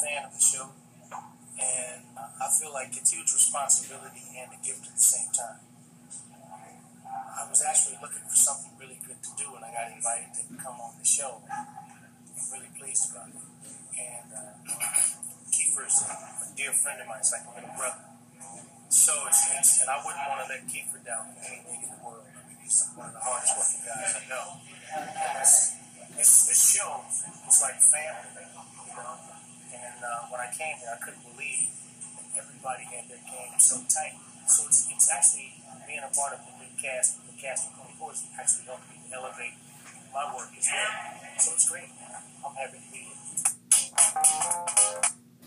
fan of the show, and I feel like it's huge responsibility and a gift at the same time. I was actually looking for something really good to do, and I got invited to come on the show. I'm really pleased about it. And uh, Kiefer's a dear friend of mine. It's like a little brother. So it's, it's and I wouldn't want to let Kiefer down anything in the world. I mean, he's one of the hardest working guys I know. And this, this, this show was like family, you know. And uh, when I I couldn't believe everybody had their game so tight. So it's, it's actually being a part of the new cast, the cast of 24 is actually helping me elevate my work as well. So it's great. I'm happy to be here.